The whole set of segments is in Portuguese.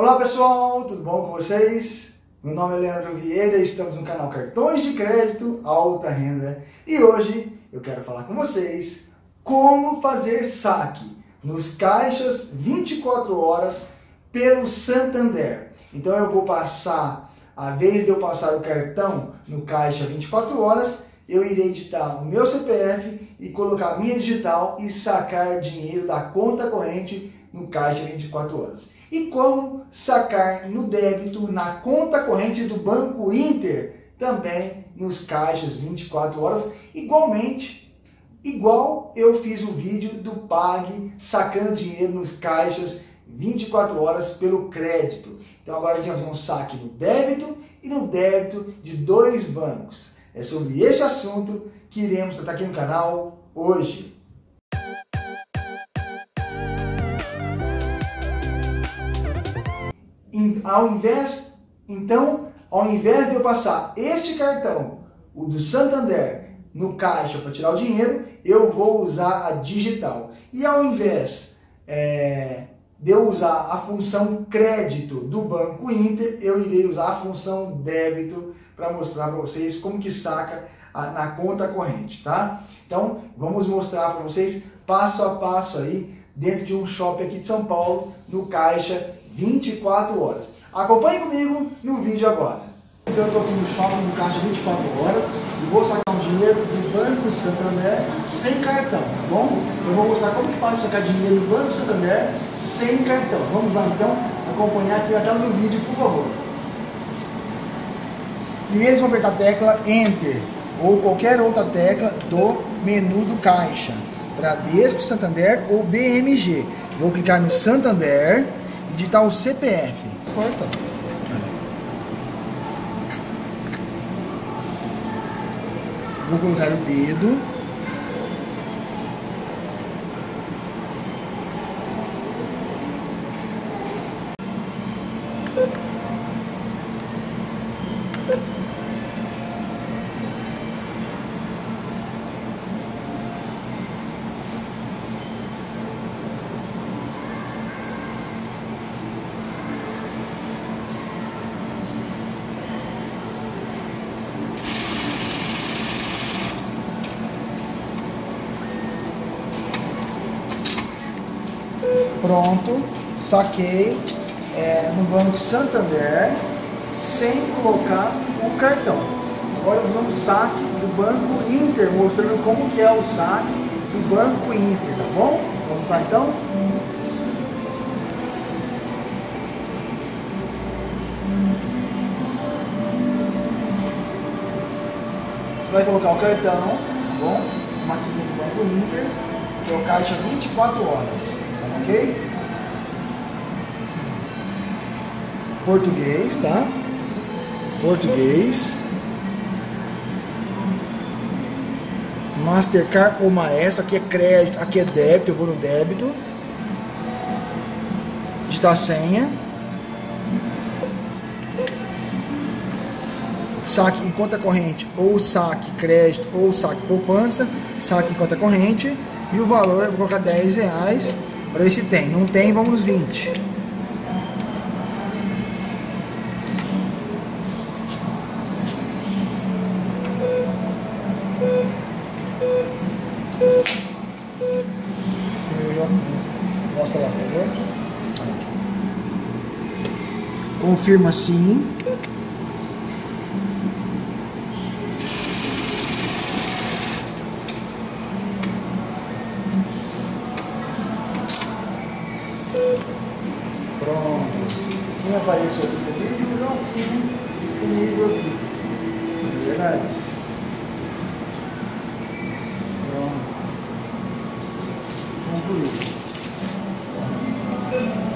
Olá pessoal, tudo bom com vocês? Meu nome é Leandro Vieira e estamos no canal Cartões de Crédito Alta Renda e hoje eu quero falar com vocês como fazer saque nos caixas 24 horas pelo Santander. Então eu vou passar, a vez de eu passar o cartão no caixa 24 horas, eu irei digitar o meu CPF e colocar minha digital e sacar dinheiro da conta corrente no caixa 24 horas. E como sacar no débito na conta corrente do Banco Inter, também nos caixas 24 horas, igualmente, igual eu fiz o vídeo do Pag sacando dinheiro nos caixas 24 horas pelo crédito. Então agora fazer um saque no débito e no débito de dois bancos. É sobre esse assunto que iremos tratar aqui no canal hoje. Ao invés, então, ao invés de eu passar este cartão, o do Santander, no caixa para tirar o dinheiro, eu vou usar a digital. E ao invés é, de eu usar a função crédito do Banco Inter, eu irei usar a função débito para mostrar para vocês como que saca a, na conta corrente, tá? Então, vamos mostrar para vocês passo a passo aí dentro de um shopping aqui de São Paulo, no caixa 24 horas. Acompanhe comigo no vídeo agora. Então eu estou aqui no shopping no caixa 24 horas e vou sacar um dinheiro do Banco Santander sem cartão, tá bom? Eu vou mostrar como que faz sacar dinheiro do Banco Santander sem cartão. Vamos lá então acompanhar aqui na tela do vídeo, por favor. Primeiro vamos apertar a tecla Enter ou qualquer outra tecla do menu do caixa. Bradesco, Santander ou BMG. Vou clicar no Santander e digitar o CPF. Corta. Vou colocar o dedo. Pronto, saquei é, no Banco Santander sem colocar o cartão. Agora vamos saque do Banco Inter, mostrando como que é o saque do Banco Inter, tá bom? Vamos lá então? Você vai colocar o cartão, tá bom? Maquininha do Banco Inter, que é o caixa 24 horas ok? Português, tá? Português. Mastercard ou Maestro, aqui é crédito, aqui é débito, eu vou no débito. Digitar senha. Saque em conta corrente, ou saque crédito, ou saque poupança, saque em conta corrente. E o valor, eu vou colocar 10 reais. Para ver se tem. Não tem, vamos 20. Mostra lá. Confirma sim. Pronto. Quem apareceu aqui comigo, não fique comigo aqui. Não é verdade? Concluído.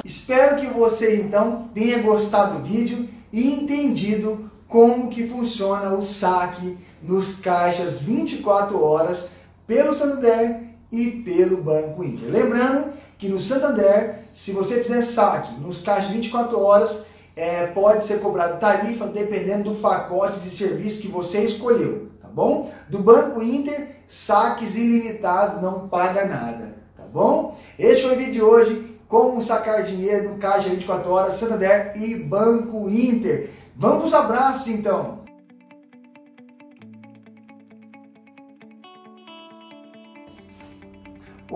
Espero que você então tenha gostado do vídeo e entendido como que funciona o saque nos caixas 24 horas pelo Santander e pelo Banco Inter. Lembrando que no Santander, se você fizer saque nos caixas 24 horas, é, pode ser cobrado tarifa dependendo do pacote de serviço que você escolheu, tá bom? Do Banco Inter, saques ilimitados, não paga nada, tá bom? Este foi o vídeo de hoje. como sacar dinheiro no Caixa 24 Horas, Santander e Banco Inter. Vamos para os abraços então.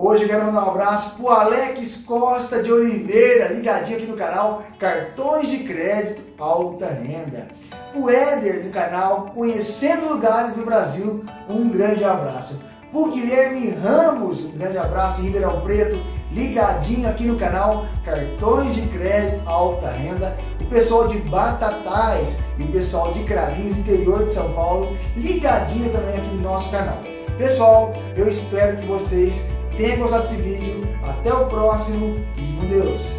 Hoje eu quero mandar um abraço pro Alex Costa de Oliveira, ligadinho aqui no canal Cartões de Crédito Alta Renda. Pro Éder do canal Conhecendo Lugares do Brasil, um grande abraço. Pro Guilherme Ramos, um grande abraço em Ribeirão Preto, ligadinho aqui no canal Cartões de Crédito Alta Renda. O pessoal de Batatais e o pessoal de Cravinhos, interior de São Paulo, ligadinho também aqui no nosso canal. Pessoal, eu espero que vocês tenha gostado desse vídeo. Até o próximo e com Deus!